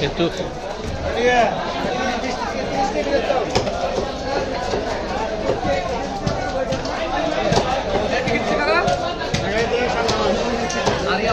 Itu Arya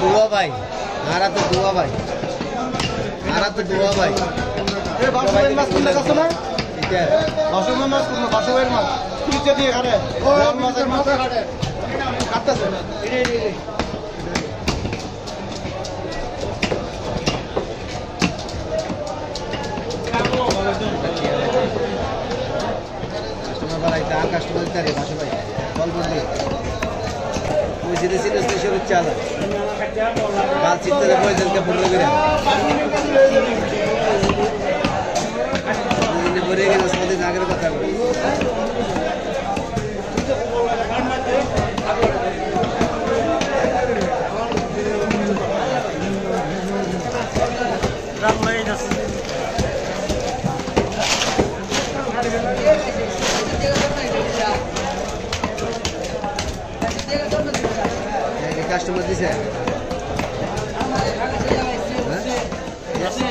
দুয়া ভাই আরা তো দুয়া ভাই। আরা তো দুয়া ভাই। মাছ কোনটা কাছে না? ঠিক আছে বাসুমের মাছ কোন বাসুমের মাছ। দিয়ে কাটে ও মাছের মাছ। কাটে কাটতেছে কাস্টমার বাড়াইতে আর কাস্টমার দিতে আরে বাসু ভাই কল করলি ওই জিনিস জিনিস এসব চাল গাল চিনতে এদেরকে পড়ল করে দুদিনে গেল কথা বলি কাস্টমার দিছে হ্যাঁ একটা Essa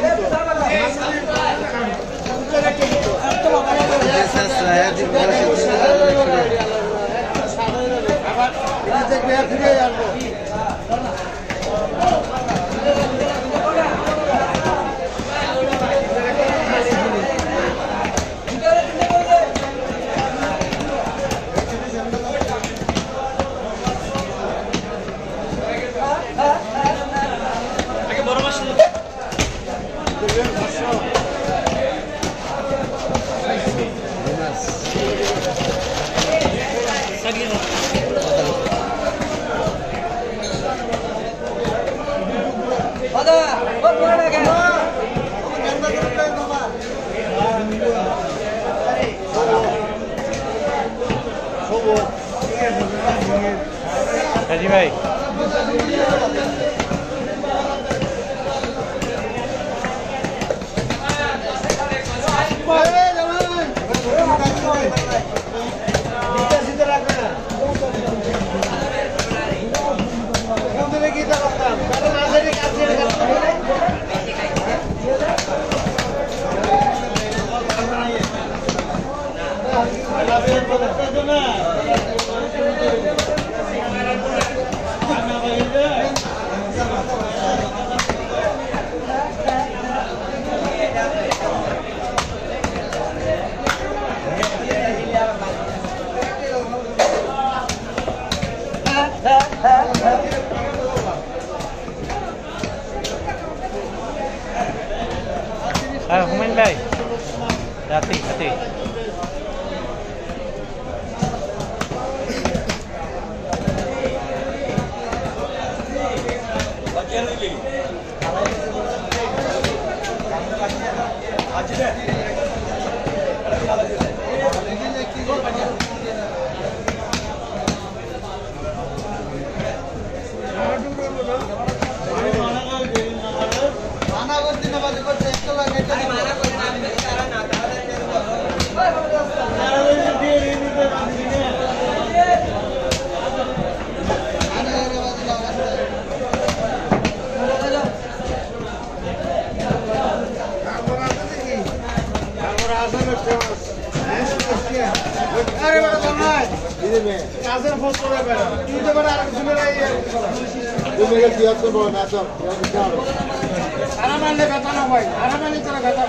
perguntou. Ah, kumain ba eh? Dati, dati. কাজের ফোন করে বেটা তুই তো বেটা আর শুনে নাই তুমি গেল কি করব না তো আরাম আনলে ব্যথা না ভাই আরাম আনলে তোরা ব্যথা